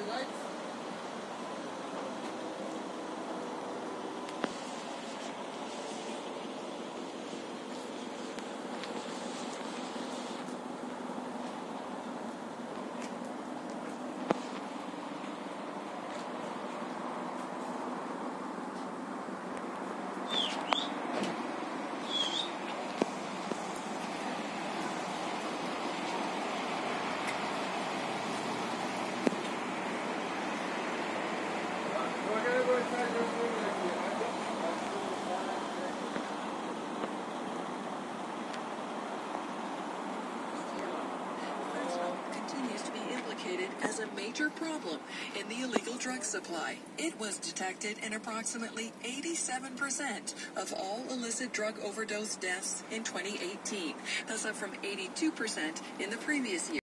Fentanyl as a major problem in the illegal drug supply. It was detected in approximately 87% of all illicit drug overdose deaths in 2018. That's up from 82% in the previous year.